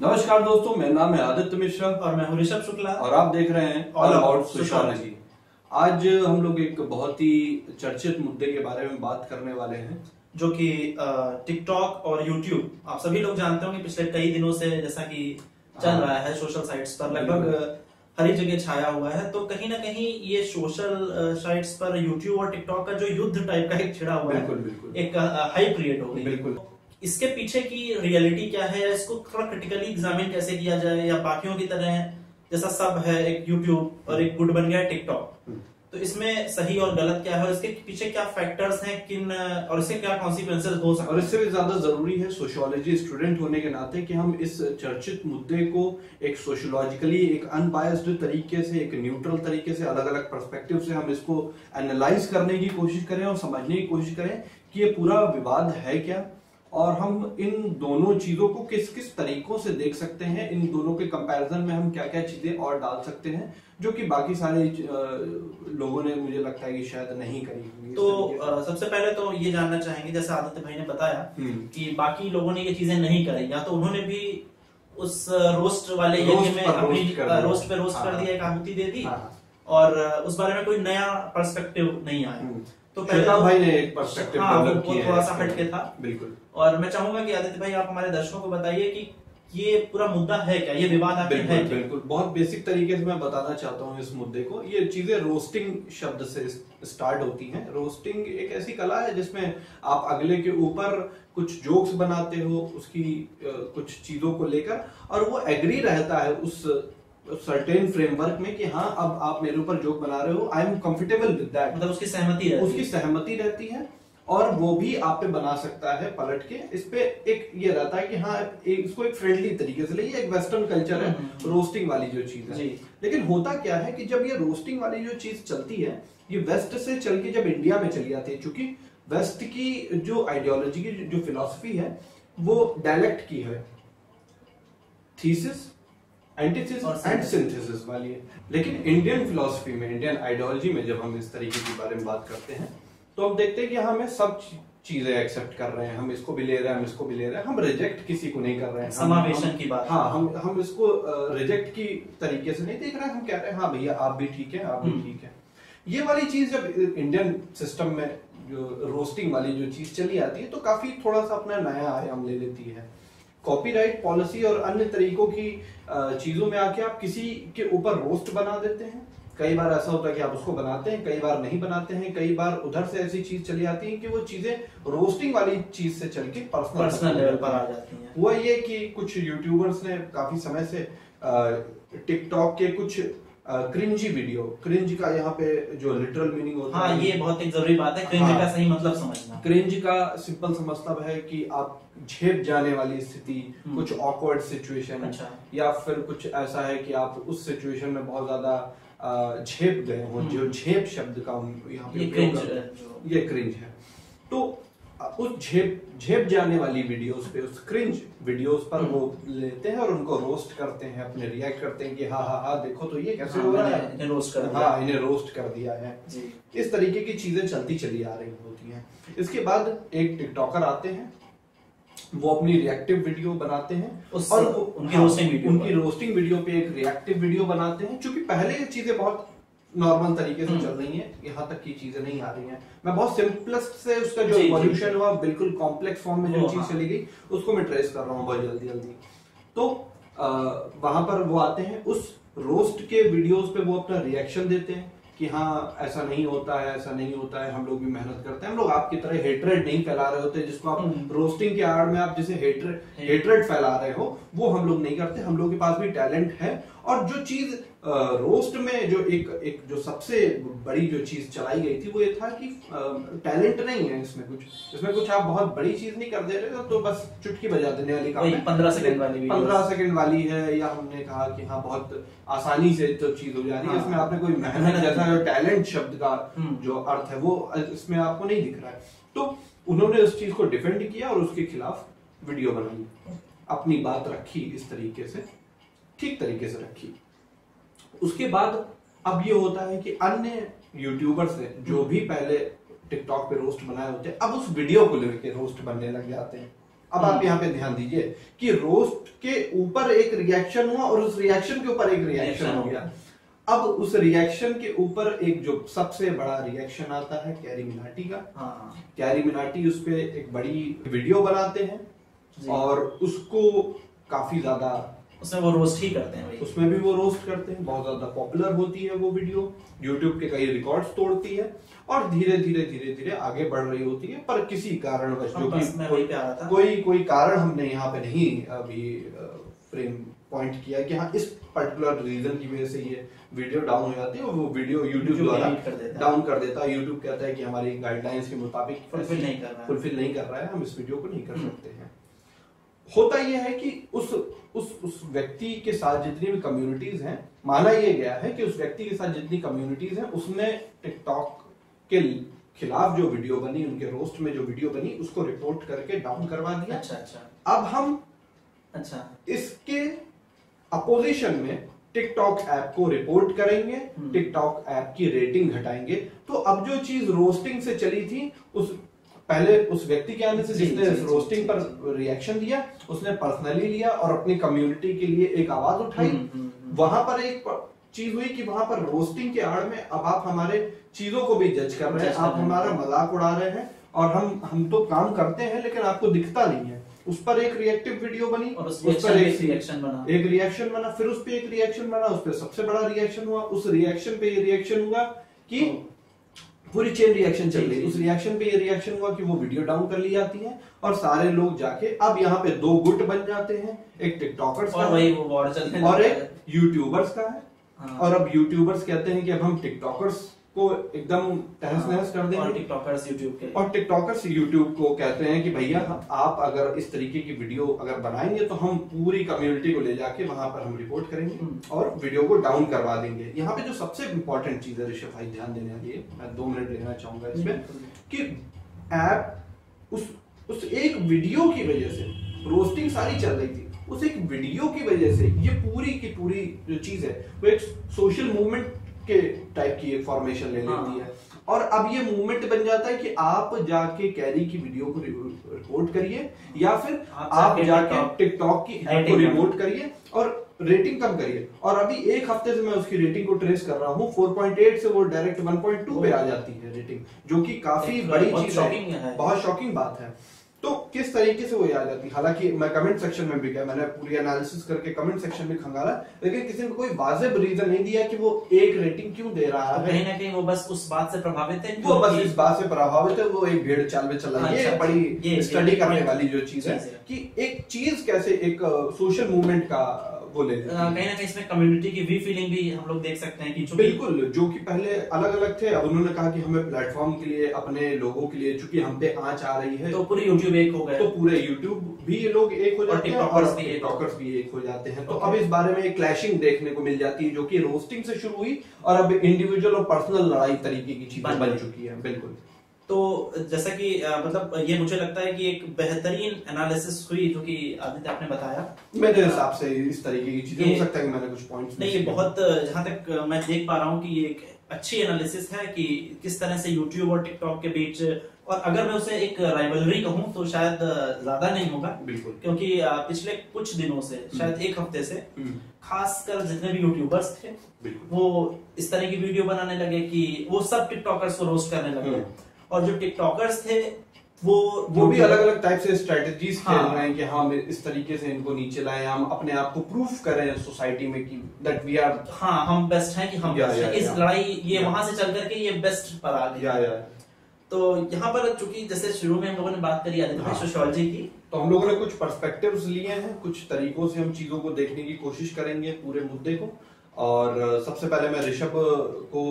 नमस्कार दोस्तों मेरा नाम है आदित्य मिश्रा। और मैं हूँ ऋषभ शुक्ला। और आप देख रहे हैं ऑल अबाउट सोशोलॉजी आज हम लोग एक बहुत ही चर्चित मुद्दे के बारे में बात करने वाले हैं। जो कि टिकटॉक और यूट्यूब आप सभी लोग जानते होंगे पिछले कई दिनों से जैसा कि चल हाँ। रहा है सोशल साइट्स पर लगभग हर एक जगह छाया हुआ है। तो कहीं ना कहीं ये सोशल साइट्स पर यूट्यूब और टिकटॉक का जो युद्ध टाइप का एक छिड़ा हुआ बिल्कुल है बिल्कुल एक हाई क्रिएट हो गई। बिल्कुल। इसके पीछे की रियलिटी क्या है? इसको थोड़ा क्रिटिकली एग्जामिन कैसे किया जाए? या बाकियों की तरह जैसा सब है एक यूट्यूब और एक गुड बन गया टिकटॉक हम्म। तो इसमें सही और गलत क्या है? और इसके पीछे क्या फैक्टर्स हैं किन और इसके क्या कॉन्सिक्वेंसेस हो सकते हैं? और इससे भी ज़्यादा ज़रूरी है सोशियोलॉजी स्टूडेंट होने के नाते कि हम इस चर्चित मुद्दे को एक सोशियोलॉजिकली एक अनबायस्ड तरीके से एक न्यूट्रल तरीके से अलग अलग परस्पेक्टिव से हम इसको एनालाइज करने की कोशिश करें और समझने की कोशिश करें कि ये पूरा विवाद है क्या? और हम इन दोनों चीज़ों को किस किस तरीकों से देख सकते हैं इन दोनों के कंपैरिजन में हम क्या क्या चीज़ें और डाल सकते हैं जो कि बाकी सारे लोगों ने मुझे लगता है कि शायद नहीं करी होंगी तो सबसे पहले तो ये जानना चाहेंगे जैसे आदित्य भाई ने बताया हम्म। कि बाकी लोगों ने ये चीज़ें नहीं करी या तो उन्होंने भी उस रोस्ट वाले रोस्ट में अपनी रोस्ट कर पे रोस्ट कर हाँ। दिया एक आहुति दे दी हाँ। और उस बारे में कोई नया पर्सपेक्टिव नहीं आया हम्म। तो पहले तो- भाई ने एक पर्सपेक्टिव हाँ, वो- डेवलप किया थोड़ा सा हटके था। बिल्कुल और मैं चाहूँगा कि आदित्य भाई आप हमारे दर्शकों को बताइए कि ये पूरा मुद्दा है क्या? ये विवाद आखिर है बिल्कुल बिल्कुल। बहुत बेसिक तरीके से मैं बताना चाहता हूँ इस मुद्दे को। ये चीज़ें रोस्टिंग शब्द से स्टार्ट होती हैं। रोस्टिंग एक ऐसी कला है जिसमें आप अगले के ऊपर कुछ जोक्स बनाते हो उसकी कुछ चीज़ों को लेकर और वो एग्री रहता है उस सर्टेन फ्रेमवर्क में कि हाँ अब आप मेरे ऊपर जोक बना रहे हो। I am comfortable with that मतलब उसकी सहमति रहती उसकी सहमति रहती है। और वो भी आप पे बना सकता है पलट के इस पे एक ये रहता है कि हाँ एक, इसको एक फ्रेंडली तरीके से लिए एक वेस्टर्न कल्चर है हम्म। रोस्टिंग वाली जो चीज़ है। लेकिन होता क्या है कि जब ये रोस्टिंग वाली जो चीज़ चलती है ये वेस्ट से चल के जब इंडिया में चली आती है क्योंकि वेस्ट की जो आइडियोलॉजी की जो फिलोसफी है वो डायलेक्ट की है थीसिस एंटीथेसिस एंड। सिंथेसिस वाली है लेकिन इंडियन फिलोसफी में इंडियन आइडियोलॉजी में जब हम इस तरीके के बारे में बात करते हैं तो हम देखते हैं कि हमें सब चीज़ें एक्सेप्ट कर रहे हैं। हम इसको भी ले रहे हैं हम इसको भी ले रहे हैं। हम रिजेक्ट किसी को नहीं कर रहे हैं। समावेशन की बात। हाँ हम हम इसको रिजेक्ट की तरीके से नहीं देख रहे हैं। हम कह रहे हैं हाँ भैया आप भी ठीक है आप भी हम्म। ठीक है। ये वाली चीज़ जब इंडियन सिस्टम में जो रोस्टिंग वाली जो चीज़ चली आती है तो काफ़ी थोड़ा सा अपना नया आयाम ले लेती है। कॉपीराइट पॉलिसी और अन्य तरीकों की चीज़ों में आके आप किसी के ऊपर रोस्ट बना देते हैं। कई बार ऐसा होता है कि आप उसको बनाते हैं कई बार नहीं बनाते हैं कई बार उधर से ऐसी चीज़ चली आती है कि वो चीज़ें रोस्टिंग वाली चीज़ से चल के पर्सनल पर्सनल लेवल पर आ जाती हैं हुआ ये कि कुछ यूट्यूबर्स ने काफ़ी समय से टिकटॉक के कुछ क्रिंजी वीडियो क्रिंज का यहाँ पे जो लिटरल मीनिंग होता हाँ है ये बहुत एक ज़रूरी बात है क्रिंज हाँ। का सही मतलब समझना क्रिंज का सिंपल सा मतलब है कि आप झेप जाने वाली स्थिति हम्म। कुछ ऑकवर्ड सिचुएशन अच्छा। या फिर कुछ ऐसा है कि आप उस सिचुएशन में बहुत ज़्यादा झेप गए हो जो हम्म। झेप शब्द का यहाँ पे ये क्रिंज ये क्रिंज है। तो उस झेप झेप जाने वाली वीडियोस पे उस क्रिंज वीडियोस पर हम्म। वो लेते हैं और उनको रोस्ट करते हैं अपने रिएक्ट करते हैं कि हाँ हाँ हाँ देखो तो ये कैसे हाँ, हो रहा है? इन्हें रोस्ट कर दिया। हाँ इन्हें रोस्ट कर दिया है। इस तरीके की चीज़ें चलती चली आ रही होती हैं। इसके बाद एक टिकटॉकर आते हैं। वो अपनी रिएक्टिव वीडियो बनाते हैं उस- और वो- उनकी हाँ, रोस्टिंग वीडियो उनकी रोस्टिंग वीडियो पे एक रिएक्टिव वीडियो बनाते हैं क्योंकि पहले ये चीज़ें बहुत नॉर्मल तरीके से हम्म। चल रही है यहाँ तक की चीज़ें नहीं आ रही हैं मैं बहुत सिंपलेस्ट से उसका जो। इवोल्यूशन हुआ बिल्कुल कॉम्प्लेक्स फॉर्म में जो चीज़ हाँ। चली गई उसको मैं ट्रेस कर रहा हूँ बहुत जल्दी जल्दी तो वहाँ पर वो आते हैं उस रोस्ट के वीडियोस पे वो अपना रिएक्शन देते हैं कि हाँ ऐसा नहीं होता है ऐसा नहीं होता है हम लोग भी मेहनत करते हैं। हम लोग आपकी तरह हेटरेड नहीं फैला रहे होते जिसको आप हम्म। रोस्टिंग के आड़ में आप जिसे हेटरेड Hate- हेटरेड फैला रहे हो वो हम लोग नहीं करते। हम लोग के पास भी टैलेंट है और जो चीज़ रोस्ट में जो एक एक जो सबसे बड़ी जो चीज़ चलाई गई थी वो ये था कि टैलेंट नहीं है इसमें कुछ। इसमें कुछ आप बहुत बड़ी चीज़ नहीं कर दे रहे तो बस चुटकी बजा देने वाली काम है। 15 सेकंड वाली पंद्रह सेकंड वाली है या हमने कहा कि हाँ बहुत आसानी से तो चीज़ हो जा रही है। हाँ। इसमें आपने कोई मेहनत जैसा जो टैलेंट शब्द का हम्म। जो अर्थ है वो इसमें आपको नहीं दिख रहा है। तो उन्होंने उस चीज़ को डिफेंड किया और उसके खिलाफ वीडियो बनाई। अपनी बात रखी इस तरीके से। ठीक तरीके से रखी। उसके बाद अब ये होता है कि अन्य यूट्यूबर्स ने जो भी पहले टिकटॉक पे रोस्ट बनाए होते हैं अब उस वीडियो को लेकर रोस्ट बनने लग जाते हैं। अब आप यहाँ पे ध्यान दीजिए कि रोस्ट के ऊपर एक रिएक्शन हुआ और उस रिएक्शन के ऊपर एक रिएक्शन हो हो गया। अब उस रिएक्शन के ऊपर एक जो सबसे बड़ा रिएक्शन आता है कैरी मिनाटी का। हाँ। कैरी मिनाटी उस पर एक बड़ी वीडियो बनाते हैं और उसको काफ़ी ज़्यादा उसमें वो रोस्ट ही करते हैं भाई। उसमें भी वो रोस्ट करते हैं। बहुत ज़्यादा पॉपुलर होती है वो वीडियो यूट्यूब के कई रिकॉर्ड्स तोड़ती है और धीरे धीरे धीरे धीरे आगे बढ़ रही होती है। पर किसी कारणवश हाँ, जो कि था। कोई कोई कारण हमने यहाँ पे नहीं अभी फ्रेम पॉइंट किया कि हाँ इस पर्टिकुलर रीजन की वजह से ये वीडियो डाउन हो जाती है और वो वीडियो यूट्यूब द्वारा। डाउन कर देता है। यूट्यूब कहता है कि हमारी गाइडलाइंस के मुताबिक Fulfill नहीं कर रहा है। फुलफिल नहीं कर रहा है। हम इस वीडियो को नहीं कर। सकते हैं। होता यह है कि उस उस उस व्यक्ति के साथ जितनी भी कम्युनिटीज हैं माना यह गया है कि उस व्यक्ति के साथ जितनी कम्युनिटीज हैं उसने टिकटॉक के खिलाफ जो वीडियो बनी उनके रोस्ट में जो वीडियो बनी उसको रिपोर्ट करके डाउन करवा दिया। अच्छा अच्छा। अब हम अच्छा। इसके अपोजिशन में टिकटॉक ऐप को रिपोर्ट करेंगे हम्म। टिकटॉक ऐप की रेटिंग घटाएँगे। तो अब जो चीज़ रोस्टिंग से चली थी उस पहले उस व्यक्ति के आने से जिसने रोस्टिंग पर रिएक्शन दिया उसने पर्सनली लिया और अपनी कम्युनिटी के लिए एक आवाज़ उठाई। हम्म, हम्म, हम्म। वहाँ पर एक चीज़ हुई कि वहाँ पर रोस्टिंग के आड़ में अब आप हमारे चीज़ों को भी जज कर रहे हैं। आप हमारा मज़ाक उड़ा रहे हैं और हम हम तो काम करते हैं लेकिन आपको दिखता नहीं है। उस पर एक रिएक्टिव वीडियो बनी और उस उस पर एक एक reaction बना। एक रिएक्शन बना फिर उस पर एक रिएक्शन बना उस पर सबसे बड़ा रिएक्शन हुआ उस रिएक्शन पे ये रिएक्शन हुआ कि पूरी चेन रिएक्शन चल रही है। उस रिएक्शन पे ये रिएक्शन हुआ कि वो वीडियो डाउन कर ली जाती है और सारे लोग जाके अब यहाँ पे दो गुट बन जाते हैं। एक टिकटॉकर्स और का वही वो और एक यूट्यूबर्स का है। हाँ। और अब यूट्यूबर्स कहते हैं कि अब हम टिकटॉकर्स को एकदम तहस नहस कर और देंगे टिकटॉकर्स यूट्यूब के और टिकटॉकर्स यूट्यूब को कहते हैं कि भैया आप अगर इस तरीके की वीडियो अगर बनाएँगे तो हम पूरी कम्युनिटी को ले जाके वहाँ पर हम रिपोर्ट करेंगे हम्म। और वीडियो को डाउन करवा देंगे। यहाँ पे जो सबसे इंपॉर्टेंट चीज़ है ऋषभ भाई ध्यान देने वाली है मैं दो मिनट लेना चाहूँगा इसमें कि ऐप उस उस एक वीडियो की वजह से रोस्टिंग सारी चल रही थी उस एक वीडियो की वजह से ये पूरी की पूरी जो चीज़ है वो एक सोशल मूवमेंट के टाइप की एक फॉर्मेशन ले हाँ। लेती है। और अब ये मूवमेंट बन जाता है कि आप जाके कैरी की वीडियो को रिपोर्ट करिए या फिर आप जाके टिकटॉक की ऐप को रिपोर्ट करिए और रेटिंग कम करिए। और अभी एक हफ़्ते से मैं उसकी रेटिंग को ट्रेस कर रहा हूँ 4.8 से वो डायरेक्ट 1.2 पे आ जाती है रेटिंग जो कि काफ़ी बड़ी चीज़ है। बहुत शॉकिंग बात है। तो किस तरीके से वो याद आती? जाती है हालाँकि मैं कमेंट सेक्शन में भी गया मैंने पूरी एनालिसिस करके कमेंट सेक्शन में खंगाला लेकिन किसी ने कोई वाजिब रीजन नहीं दिया कि वो एक रेटिंग क्यों दे रहा तो है। कहीं ना कहीं वो बस उस बात से प्रभावित है वो बस इस बात से प्रभावित है वो एक भेड़ चाल में चला। रही है ये अच्छा, बड़ी स्टडी करने वाली जो चीज़ है। कि एक चीज़ कैसे एक सोशल मूवमेंट का वो ले लेती है कहीं ना कहीं इसमें कम्युनिटी की वी फीलिंग भी हम लोग देख सकते हैं कि बिल्कुल जो कि पहले अलग अलग थे अब उन्होंने कहा कि हमें प्लेटफॉर्म के लिए अपने लोगों के लिए चूँकि हम पे आँच आ रही है तो पूरे यूट्यूब एक हो गए। तो पूरे यूट्यूब भी लोग एक हो जाते हैं टिकटॉकर्स और भी एक टिकटॉकर्स भी एक हो जाते हैं। तो अब इस बारे में क्लैशिंग देखने को मिल जाती है जो की रोस्टिंग से शुरू हुई और अब इंडिविजुअल और पर्सनल लड़ाई तरीके की चीज़ बन चुकी है बिल्कुल। तो जैसा कि मतलब ये मुझे लगता है कि एक बेहतरीन एनालिसिस हुई जो कि आदित्य आपने बताया। मेरे हिसाब से इस तरीके की चीज़ें हो सकता है कि मैंने कुछ पॉइंट्स नहीं ये बहुत जहाँ तक मैं देख पा रहा हूँ कि ये एक अच्छी एनालिसिस है कि किस तरह से यूट्यूब और टिकटॉक के बीच और अगर मैं उसे एक राइवलरी कहूँ तो शायद ज़्यादा नहीं होगा। बिल्कुल। क्योंकि पिछले कुछ दिनों से शायद एक हफ़्ते से हम्म, खासकर जितने भी यूट्यूबर्स थे वो इस तरह की वीडियो बनाने लगे कि वो सब टिकटॉकर्स को रोस्ट करने लगे। हम्म। और जो टिकटॉकर्स थे वो वो भी अलग अलग टाइप से स्ट्रेटजीज खेल हाँ। रहे हैं कि हम इस तरीके से इनको नीचे लाएँ हम अपने आप को प्रूफ करें सोसाइटी में कि दैट वी आर हाँ हम बेस्ट हैं कि हम या, बेस्ट या, हैं इस लड़ाई ये वहाँ से चल करके ये बेस्ट पर आ गई। या या तो यहाँ पर चूँकि जैसे शुरू में हम लोगों ने बात करी आदित्य भाई हाँ। की। तो हम लोगों ने कुछ पर्सपेक्टिव्स लिए हैं कुछ तरीकों से हम चीज़ों को देखने की कोशिश करेंगे पूरे मुद्दे को। और सबसे पहले मैं ऋषभ को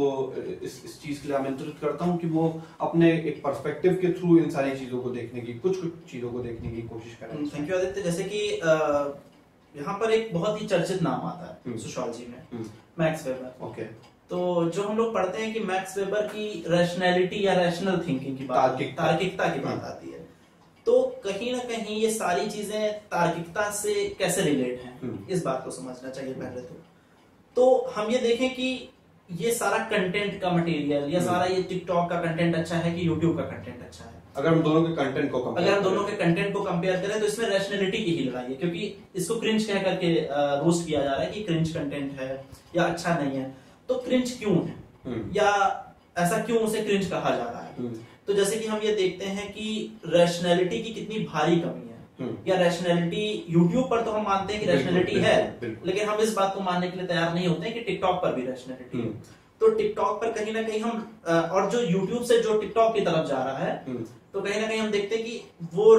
इस इस चीज़ के लिए आमंत्रित करता हूँ कि वो अपने एक पर्सपेक्टिव के थ्रू इन सारी चीज़ों को देखने की कुछ कुछ चीज़ों को देखने की कोशिश करें। थैंक यू आदित्य जैसे कि यहाँ पर एक बहुत ही चर्चित नाम आता है हम्म। सोशियोलॉजी में। मैक्स वेबर ओके तो जो हम लोग पढ़ते हैं कि मैक्स वेबर की रैशनैलिटी या रैशनल थिंकिंग की बात तार्किकता। की बात हम्म। आती है। तो कहीं ना कहीं ये सारी चीज़ें तार्किकता से कैसे रिलेट हैं? हम्म। इस बात को समझना चाहिए पहले तो। तो हम ये देखें कि ये सारा कंटेंट का मटेरियल या हम्म। सारा ये टिकटॉक का कंटेंट अच्छा है कि यूट्यूब का कंटेंट अच्छा है अगर हम दोनों के कंटेंट को अगर हम दोनों के कंटेंट को कंपेयर करें तो इसमें रैशनैलिटी की ही लड़ाई है क्योंकि इसको क्रिंच कह करके रोस्ट किया जा रहा है कि क्रिंच कंटेंट है या अच्छा नहीं है तो क्रिंच क्यों है हम्म। या ऐसा क्यों उसे क्रिंच कहा जा रहा है हम्म। तो जैसे कि हम ये देखते हैं कि रैशनैलिटी की कितनी भारी कमी। या रैशनैलिटी यूट्यूब पर तो हम मानते हैं कि रैशनैलिटी है लेकिन हम इस बात को मानने के लिए तैयार नहीं होते हैं कि टिकटॉक पर भी रैशनैलिटी है। हम्म। तो टिकटॉक पर कहीं ना कहीं हम और जो यूट्यूब से जो टिकटॉक की तरफ़ जा रहा है हम्म। तो कहीं ना कहीं हम देखते हैं कि वो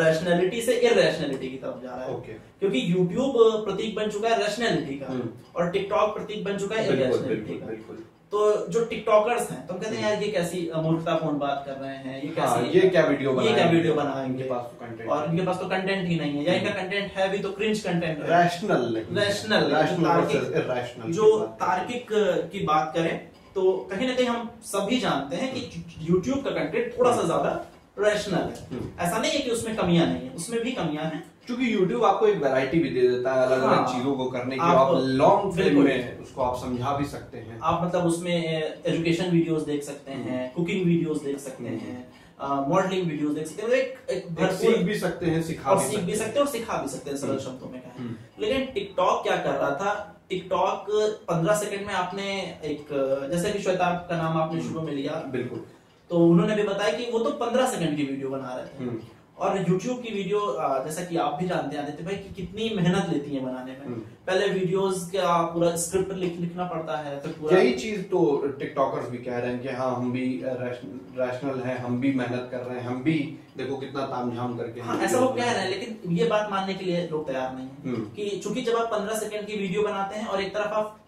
रैशनैलिटी से इरेशनैलिटी की तरफ़ जा रहा है। ओके। क्योंकि यूट्यूब प्रतीक बन चुका है रैशनैलिटी का हम्म। और टिकटॉक प्रतीक बन चुका है इरेशनैलिटी का। तो जो टिकटॉकर्स हैं तो हम कहते हैं यार ये कैसी मूर्खतापूर्ण बात कर रहे हैं ये हाँ, कैसी ये क्या वीडियो ये क्या वीडियो बनाएँगे? इनके पास तो कंटेंट और इनके पास तो कंटेंट ही नहीं है। या इनका कंटेंट है भी तो क्रिंज कंटेंट है। रैशनल रैशनल रैशनल जो तार्किक की बात करें तो कहीं ना कहीं हम सभी जानते हैं कि YouTube का कंटेंट थोड़ा सा ज़्यादा रैशनल है। हम्म। ऐसा नहीं है कि उसमें कमियाँ नहीं है उसमें भी कमियाँ हैं क्योंकि YouTube आपको एक वैरायटी भी दे देता है अलग अलग हाँ। चीज़ों को करने की। आप- लॉन्ग फ़िल्म में उसको आप समझा भी सकते हैं। आप मतलब उसमें एजुकेशन वीडियोस देख सकते हैं कुकिंग वीडियोस देख सकते हम्म। हैं मॉडलिंग वीडियोस देख सकते हैं एक, एक एक सीख भी सकते हैं सिखा और भी सीख भी सकते हैं। और सिखा भी सकते हैं सरल हम्म। शब्दों में कहें हम्म। लेकिन टिकटॉक क्या कर रहा था? टिकटॉक पंद्रह सेकंड में आपने एक जैसे कि श्वेता का नाम आपने शुरू में लिया। बिल्कुल। तो उन्होंने भी बताया कि वो तो पंद्रह सेकंड की वीडियो बना रहे थे हम्म। और YouTube की वीडियो जैसा कि आप भी जानते हैं आदित्य भाई कि कितनी मेहनत लेती है बनाने में हम्म। पहले वीडियोस का पूरा स्क्रिप्ट लिख लिखना पड़ता है फिर पूरा यही चीज़ तो टिकटॉकर्स भी कह रहे हैं कि हाँ हम भी रैशनल हैं हम भी मेहनत कर रहे हैं हम भी देखो कितना तामझाम करके हाँ ऐसा लोग कह रहे हैं लेकिन ये बात मानने के लिए लोग तैयार नहीं है हम्म। कि चूँकि जब आप पंद्रह सेकंड की वीडियो बनाते हैं और एक तरफ़ आप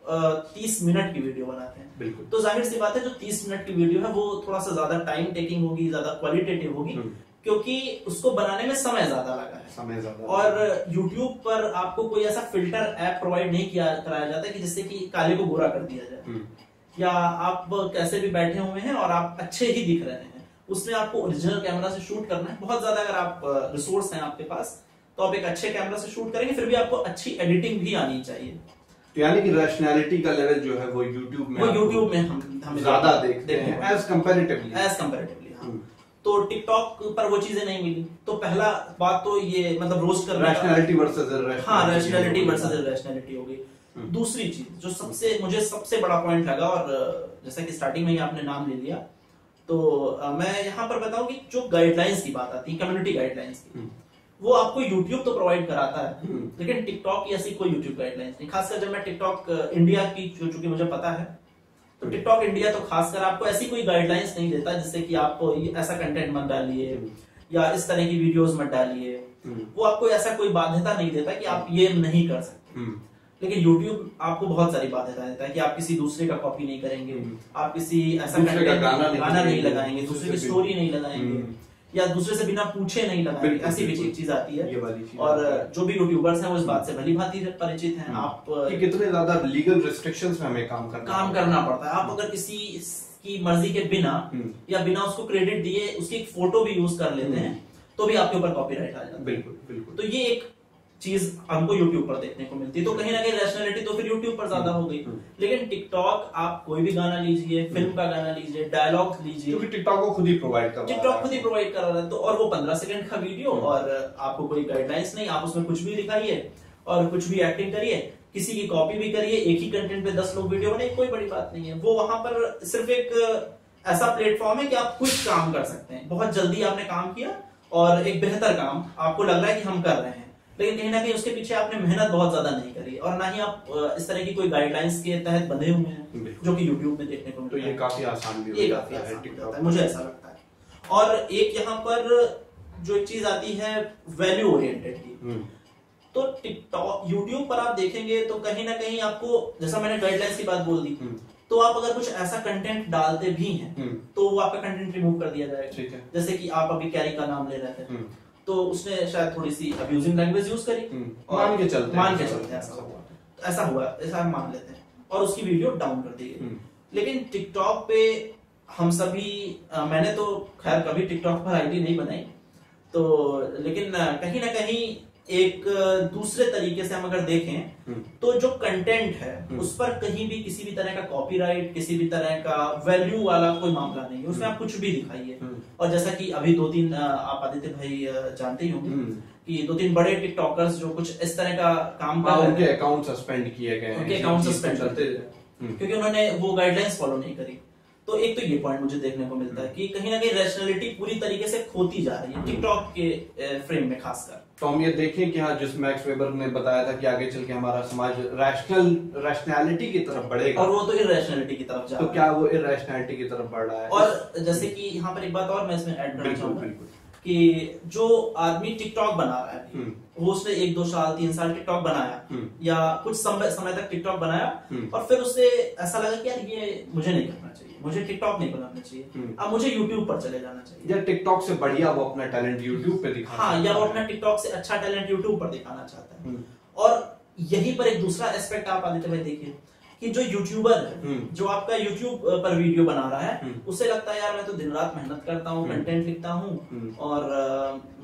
तीस मिनट की वीडियो बनाते हैं बिल्कुल तो ज़ाहिर सी बात है जो तीस मिनट की वीडियो है वो थोड़ा सा ज़्यादा टाइम टेकिंग होगी ज़्यादा क्वालिटेटिव होगी हम्म। क्योंकि उसको बनाने में समय ज़्यादा लगा है। समय ज़्यादा और YouTube पर आपको कोई ऐसा फ़िल्टर ऐप प्रोवाइड नहीं किया कराया जाता है कि जिससे कि काले को गोरा कर दिया जाए। हम्म। या आप कैसे भी बैठे हुए हैं और आप अच्छे ही दिख रहे हैं। उसमें आपको ओरिजिनल कैमरा से शूट करना है। बहुत ज़्यादा अगर आप रिसोर्स हैं आपके पास तो आप एक अच्छे कैमरा से शूट करेंगे फिर भी आपको अच्छी एडिटिंग भी आनी चाहिए। तो यानी कि रैशनैलिटी का लेवल जो है वो YouTube में वो YouTube में हम हमें ज़्यादा देखते हैं। एज कंपैरेटिवली एज कंपेरेटिवली हाँ। हम्म। तो टिकटॉक पर वो चीज़ें नहीं मिली तो पहला बात तो ये मतलब रोस्ट कर रैशनैलिटी वर्सेस हाँ रैशनैलिटी वर्सेस रैशनैलिटी हो गई हम्म। दूसरी चीज़ जो सबसे मुझे सबसे बड़ा पॉइंट लगा और जैसा कि स्टार्टिंग में ही आपने नाम ले लिया तो मैं यहाँ पर बताऊँ कि जो गाइडलाइंस की बात आती है कम्युनिटी गाइडलाइंस की हम्म। वो आपको यूट्यूब तो प्रोवाइड कराता है हम्म। लेकिन टिकटॉक की ऐसी कोई YouTube गाइडलाइंस नहीं खासकर जब मैं टिकटॉक इंडिया की चूँकि मुझे पता है तो टिकटॉक इंडिया तो खासकर आपको ऐसी कोई गाइडलाइंस नहीं देता जिससे कि आप ऐसा कंटेंट मत डालिए। या इस तरह की वीडियोस मत डालिए। वो आपको ऐसा कोई बाध्यता नहीं देता कि आप ये नहीं कर सकते हम्म। लेकिन YouTube आपको बहुत सारी बाध्यता देता है कि आप किसी दूसरे का कॉपी नहीं करेंगे हम्म। आप किसी ऐसा गाना नहीं लगाएँगे, दूसरे की स्टोरी नहीं लगाएँगे हम्म। या दूसरे से बिना पूछे नहीं लगा ऐसी भी चीज़ आती है। ये वाली चीज़ और जो भी यूट्यूबर्स हैं वो इस बात से भली भांति परिचित हैं। आप कि कितने ज़्यादा लीगल रिस्ट्रिक्शंस में हमें काम करना काम करना पड़ता है। आप अगर किसी की मर्ज़ी के बिना हम्म। या बिना उसको क्रेडिट दिए उसकी एक फ़ोटो भी यूज़ कर लेते हैं तो भी आपके ऊपर कॉपीराइट आ जाता है। बिल्कुल बिल्कुल। तो ये एक चीज़ हमको YouTube पर देखने को मिलती है। तो कहीं ना कहीं रैशनैलिटी तो फिर YouTube पर ज़्यादा हो गई। हम्म। लेकिन टिकटॉक आप कोई भी गाना लीजिए फ़िल्म का गाना लीजिए डायलॉग लीजिए। क्योंकि टिकटॉक को खुद ही प्रोवाइड कर टिकटॉक खुद ही प्रोवाइड करा रहा है। तो और वो पंद्रह सेकंड का वीडियो हम्म। और आपको कोई गाइडलाइंस नहीं आप उसमें कुछ भी दिखाइए और कुछ भी एक्टिंग करिए किसी की कॉपी भी करिए एक ही कंटेंट पे दस लोग वीडियो बनाए कोई बड़ी बात नहीं है। वो वहाँ पर सिर्फ़ एक ऐसा प्लेटफॉर्म है कि आप कुछ काम कर सकते हैं। बहुत जल्दी आपने काम किया और एक बेहतर काम आपको लग रहा है कि हम कर रहे हैं। लेकिन कहीं ना कहीं उसके पीछे आपने मेहनत बहुत ज़्यादा नहीं करी और ना ही आप इस तरह की कोई गाइडलाइंस के तहत बंधे हुए हैं जो कि यूट्यूब में देखने को तो ये काफ़ी आसान भी हो ये काफ़ी है आसान हो मुझे ऐसा लगता है। और एक यहाँ पर जो एक चीज़ आती है वैल्यू ओरिएंटेड की। हम्म, तो टिकटॉक यूट्यूब पर आप देखेंगे तो कहीं ना कहीं आपको जैसा मैंने गाइडलाइंस की बात बोल दी हम्म, तो आप अगर कुछ ऐसा कंटेंट डालते भी हैं हम्म, तो वो आपका कंटेंट रिमूव कर दिया जाएगा। ठीक है। जैसे कि आप अभी कैरी का नाम ले रहे थे। तो उसने शायद थोड़ी सी अब्यूजिंग लैंग्वेज यूज़ करी। हम्म, मान के चलते मान के चलते हैं ऐसा हुआ। हुआ ऐसा हुआ ऐसा हम मान लेते हैं। और उसकी वीडियो डाउन कर दी गई। हम्म, लेकिन टिकटॉक पे हम सभी मैंने तो खैर कभी टिकटॉक पर आईडी नहीं बनाई। तो लेकिन कहीं ना कहीं एक दूसरे तरीके से हम अगर देखें हम्म, तो जो कंटेंट है। उस पर कहीं भी किसी भी तरह का कॉपीराइट किसी भी तरह का वैल्यू वाला कोई मामला नहीं है। उसमें आप कुछ भी दिखाइए। और जैसा कि अभी दो तीन आप आदित्य भाई जानते ही होंगे हम्म। कि दो तीन बड़े टिकटॉकर्स जो कुछ इस तरह का काम कर हाँ, रहे उनके अकाउंट सस्पेंड किए गए उनके अकाउंट सस्पेंड हम्म। क्योंकि उन्होंने वो गाइडलाइंस फॉलो नहीं करी। तो एक तो ये पॉइंट मुझे देखने को मिलता है कि कहीं ना कहीं रैशनैलिटी पूरी तरीके से खोती जा रही है टिकटॉक के फ्रेम में खासकर। तो हम ये देखें कि हाँ जिस मैक्स वेबर ने बताया था कि आगे चल के हमारा समाज रैशनल रैशनैलिटी की तरफ़ बढ़ेगा और वो तो इरेशनैलिटी की तरफ़ जा तो क्या वो इरेशनैलिटी की तरफ़ बढ़ रहा है और जैसे कि यहाँ पर एक बात और मैं इसमें ऐड करना चाहूँगा कि जो आदमी टिकटॉक बना रहा है हम्म। वो उसने एक दो साल तीन साल टिकटॉक बनाया हम्म। या कुछ समय समय तक टिकटॉक बनाया हम्म। और फिर उसे ऐसा लगा कि यार ये मुझे नहीं करना चाहिए मुझे टिकटॉक नहीं बनाना चाहिए। हम्म। अब मुझे यूट्यूब पर चले जाना चाहिए। या टिकटॉक से बढ़िया वो अपना टैलेंट यूट्यूब पे दिखा हाँ या वो अपना टिकटॉक से अच्छा टैलेंट यूट्यूब पर दिखाना चाहता है। हम्म। और यही पर एक दूसरा एस्पेक्ट आप आदित्य भाई देखिए। कि जो यूट्यूबर है हम्म। जो आपका यूट्यूब पर वीडियो बना रहा है हम्म। उसे लगता है यार मैं तो दिन रात मेहनत करता हूँ हम्म। कंटेंट लिखता हूँ हम्म। और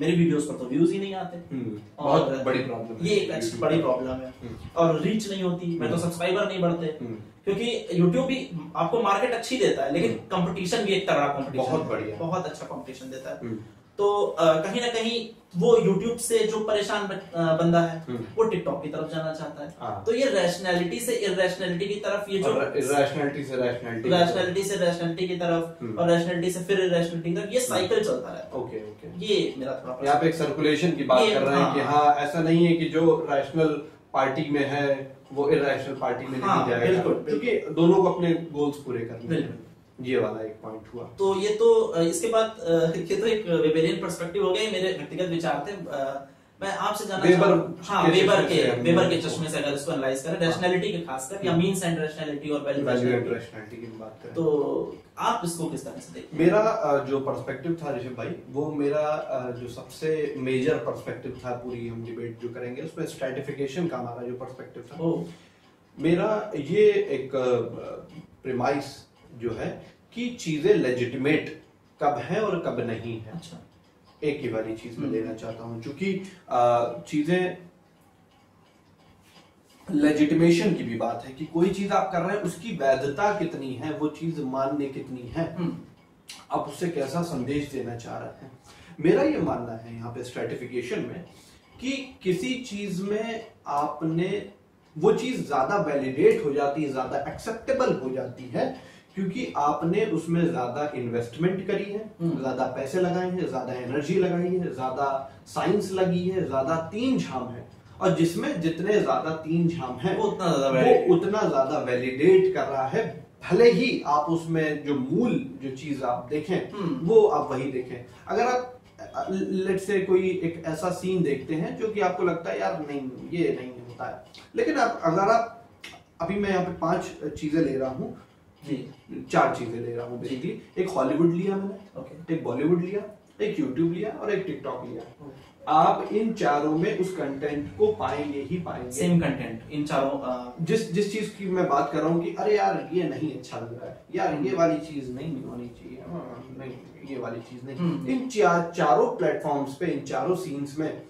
मेरी वीडियोस पर तो व्यूज़ ही नहीं आते हम्म, और बड़ी प्रॉब्लम ये एक बड़ी प्रॉब्लम है हम्म। और रीच नहीं होती मैं तो हम्म। सब्सक्राइबर नहीं बढ़ते हम्म। क्योंकि यूट्यूब भी आपको मार्केट अच्छी देता है लेकिन हम्म। कंपटीशन भी एक तगड़ा कंपटीशन बहुत बढ़िया। बहुत अच्छा कंपटीशन देता है हम्म। तो कहीं ना कहीं वो यूट्यूब से जो परेशान बंदा है हम्म। वो टिकटॉक की तरफ़ जाना चाहता है हाँ। तो ये रैशनैलिटी से इरेशनैलिटी की तरफ़ ये जो रैशनैलिटी से रैशनैलिटी रैशनैलिटी से रैशनैलिटी की तरफ़ हम्म। और रैशनैलिटी से फिर इरेशनैलिटी की तरफ़ ये साइकिल चलता रहता ओके ओके है ये मेरा थोड़ा यहाँ पे एक सर्कुलेशन की बात कर रहे हैं हाँ। कि हाँ ऐसा नहीं है कि जो रैशनल पार्टी में है वो इरेशनल पार्टी में हाँ, नहीं जाएगा बिल्कुल, क्योंकि दोनों को अपने गोल्स पूरे करने हैं बिल्कुल। ये वाला एक पॉइंट हुआ। तो ये तो इसके बाद ये तो एक वेबेरियन पर्सपेक्टिव हो गया मेरे व्यक्तिगत विचार थे। मैं आपसे जानना वेबर हाँ वेबर के वेबर के चश्मे से अगर इसको एनालाइज करें रैशनैलिटी के खासकर या मींस एंड रैशनैलिटी और वैल्यू एंड रैशनैलिटी की बात करें। तो आप इसको किस तरह से देखते मेरा जो पर्सपेक्टिव था ऋषभ भाई वो मेरा जो सबसे मेजर पर्सपेक्टिव था पूरी हम डिबेट जो करेंगे उसमें स्ट्रेटिफिकेशन का हमारा जो पर्सपेक्टिव था। मेरा ये एक प्रिमाइस जो है कि चीज़ें लेजिटिमेट कब है और कब नहीं है। अच्छा। एक ही वाली चीज़ मैं हम्म। लेना चाहता हूँ क्योंकि अ, चीज़ें लेजिटिमेशन की भी बात है कि कोई चीज़ आप कर रहे हैं उसकी वैधता कितनी है वो चीज़ मान्य कितनी है। हम्म। आप उससे कैसा संदेश देना चाह रहे हैं? मेरा ये मानना है यहाँ पे स्ट्रेटिफिकेशन में कि किसी चीज़ में आपने वो चीज़ ज़्यादा वैलिडेट हो जाती है ज़्यादा एक्सेप्टेबल हो जाती है क्योंकि आपने उसमें ज़्यादा इन्वेस्टमेंट करी है हम्म। ज़्यादा पैसे लगाए हैं ज़्यादा एनर्जी लगाई है ज़्यादा साइंस लगी है ज़्यादा तीन झाम है। और जिसमें जितने ज़्यादा तीन झाम है वो उतना ज़्यादा वो उतना ज़्यादा वैलिडेट कर रहा है। भले ही आप उसमें जो मूल जो चीज़ आप देखें हम्म। वो आप वही देखें। अगर आप लेट से कोई एक ऐसा सीन देखते हैं जो कि आपको लगता है यार नहीं ये नहीं होता है। लेकिन आप अगर आप अभी मैं यहाँ पे पाँच चीज़ें ले रहा हूँ चार चीज़ें ले रहा हूँ बेसिकली एक हॉलीवुड लिया मैंने एक बॉलीवुड लिया एक यूट्यूब लिया और एक टिकटॉक लिया। आप इन चारों में उस कंटेंट को पाएँगे ही पाएँगे। सेम कंटेंट इन चारों अ, जिस जिस चीज़ की मैं बात कर रहा हूँ कि अरे यार ये नहीं अच्छा लग रहा है यार ये वाली चीज़ नहीं होनी चाहिए हाँ, नहीं ये वाली चीज़ नहीं। हम्म। इन चा, चारों प्लेटफॉर्म्स पे इन चारों सीन्स में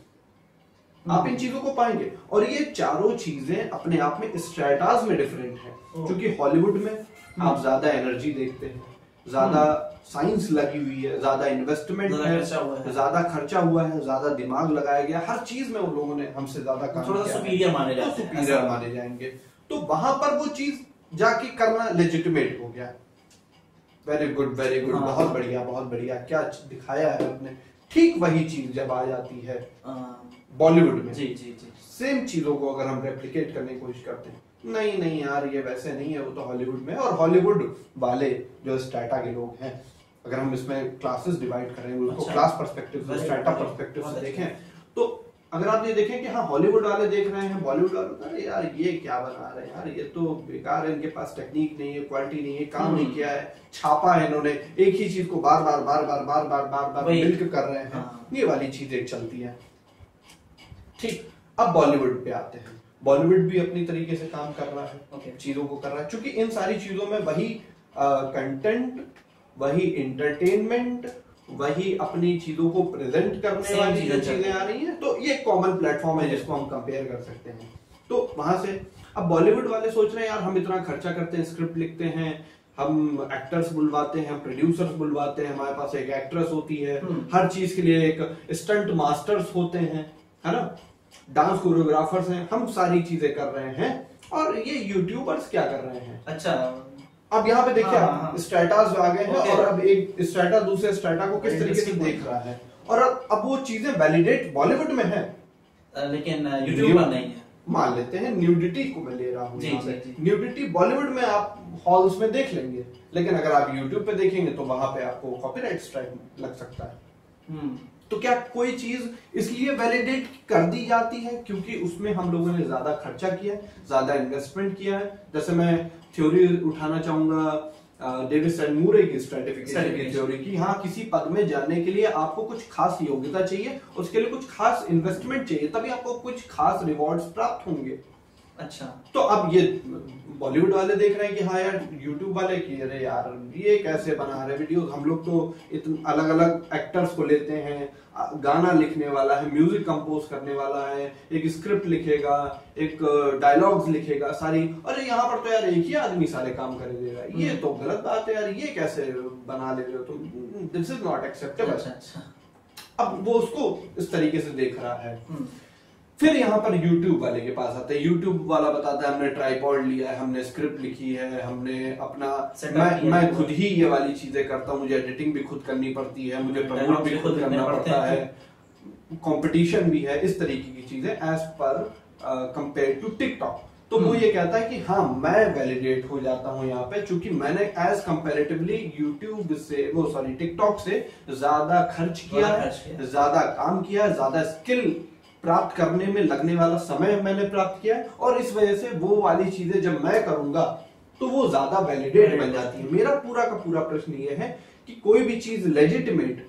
आप इन चीज़ों को पाएँगे। और ये चारों चीज़ें अपने आप में स्ट्रेटाज में डिफरेंट है क्योंकि हॉलीवुड में आप ज़्यादा एनर्जी देखते हैं ज़्यादा साइंस लगी हुई है ज़्यादा इन्वेस्टमेंट है है। ज़्यादा खर्चा हुआ है ज़्यादा दिमाग लगाया गया हर चीज़ में उन लोगों ने हमसे ज़्यादा काम थोड़ा सा किया है। superior माने तो जाते हैं, superior माने जाएँगे। तो वहाँ पर वो चीज़ जाके करना लेजिटिमेट हो गया। वेरी गुड वेरी गुड हाँ। बहुत बढ़िया बहुत बढ़िया। क्या दिखाया है आपने? ठीक वही चीज़ जब आ जाती है बॉलीवुड में। जी जी जी। सेम चीज़ों को अगर हम रेप्लीकेट करने की कोशिश करते हैं नहीं नहीं यार ये वैसे नहीं है वो तो हॉलीवुड में और हॉलीवुड वाले जो स्टाटा के लोग हैं अगर हम इसमें क्लासेस डिवाइड करें उसको अच्छा। क्लास पर्सपेक्टिव से स्टाटा. पर्सपेक्टिव से। देखें तो अगर आप ये देखें कि हाँ हॉलीवुड वाले देख रहे हैं बॉलीवुड वाले रहे हैं, यार ये क्या बना रहे हैं यार ये तो बेकार है इनके पास टेक्निक नहीं है क्वालिटी नहीं है काम नहीं हम्म। किया है छापा है इन्होंने एक ही चीज़ को बार बार बार बार बार बार बार बार। मिल्क कर रहे हैं हाँ। ये वाली चीज़ें चलती है ठीक अब बॉलीवुड पे आते हैं। बॉलीवुड भी अपनी तरीके से काम कर रहा है Okay. चीज़ों को कर रहा है। क्योंकि इन सारी चीज़ों में वही कंटेंट वही इंटरटेनमेंट वही अपनी चीज़ों को प्रेजेंट करने वाली जो चीज़ें आ रही हैं तो ये कॉमन प्लेटफॉर्म है जिसको हम कंपेयर कर सकते हैं। तो वहाँ से अब बॉलीवुड वाले सोच रहे हैं यार हम इतना खर्चा करते हैं स्क्रिप्ट लिखते हैं हम एक्टर्स बुलवाते हैं प्रोड्यूसर्स बुलवाते हैं हमारे पास एक एक्ट्रेस होती है। हम्म। हर चीज़ के लिए एक स्टंट मास्टर्स होते हैं है ना? डांस कोरियोग्राफर्स हैं हम सारी चीज़ें कर रहे हैं और ये यूट्यूबर्स क्या कर रहे हैं? अच्छा। अब यहाँ पे देखिए हाँ, हाँ। स्टेटास आ गए हैं और अब एक स्टेटा दूसरे स्टेटा को किस तरीके से देख रहा है? और अब अब वो चीज़ें वैलिडेट बॉलीवुड में है। लेकिन यूट्यूब पर नहीं है। मान लेते हैं न्यूडिटी को मैं ले रहा हूँ। न्यूडिटी बॉलीवुड में आप हॉल्स में देख लेंगे। लेकिन अगर आप यूट्यूब पे देखेंगे तो वहाँ पे आपको कॉपीराइट स्ट्राइक लग सकता है। हम्म। तो क्या कोई चीज़ इसलिए वैलिडेट कर दी जाती है? क्योंकि उसमें हम लोगों ने ज़्यादा खर्चा किया है ज़्यादा इन्वेस्टमेंट किया है। जैसे मैं थ्योरी उठाना चाहूँगा डेविड सैनमूरे की स्ट्रेटिफिकेशन की थ्योरी की। हाँ किसी पद में जाने के लिए आपको कुछ खास योग्यता चाहिए उसके लिए कुछ खास इन्वेस्टमेंट चाहिए तभी आपको कुछ खास रिवॉर्ड्स प्राप्त होंगे। अच्छा। तो अब ये बॉलीवुड वाले देख रहे हैं कि हाँ यार यूट्यूब वाले कि अरे यार ये कैसे बना रहे वीडियो हम लोग तो इतने अलग अलग एक्टर्स को लेते हैं गाना लिखने वाला है म्यूज़िक कंपोज करने वाला है एक स्क्रिप्ट लिखेगा एक डायलॉग्स लिखेगा सारी अरे यहाँ पर तो यार एक ही आदमी सारे काम कर देगा। ये तो गलत बात है यार ये कैसे बना ले रहे हो तुम? दिस इज़ नॉट एक्सेप्टेबल अब वो उसको इस तरीके से देख रहा है। हम्म, फिर यहाँ पर YouTube वाले के पास आते हैं। YouTube वाला बताता है हमने ट्राईपॉड लिया है हमने स्क्रिप्ट लिखी है हमने अपना मैं मैं खुद ही। ये वाली चीज़ें करता हूँ मुझे एडिटिंग भी खुद करनी पड़ती है मुझे प्रमोट भी खुद करना पड़ता है। कंपटीशन भी है इस तरीके की चीज़ें as per compare to TikTok तो वो हम्म। ये कहता है कि हाँ मैं वैलिडेट हो जाता हूँ यहाँ पे क्योंकि मैंने एज कंपेरेटिवली यूट्यूब से वो सॉरी टिकटॉक से ज़्यादा खर्च किया ज़्यादा काम किया ज़्यादा स्किल प्राप्त करने में लगने वाला समय मैंने प्राप्त किया है और इस वजह से वो वाली चीज़ें जब मैं करूँगा तो वो ज़्यादा वैलिडेट बन जाती है। मेरा पूरा का पूरा प्रश्न ये है कि कोई भी चीज़ लेजिटिमेट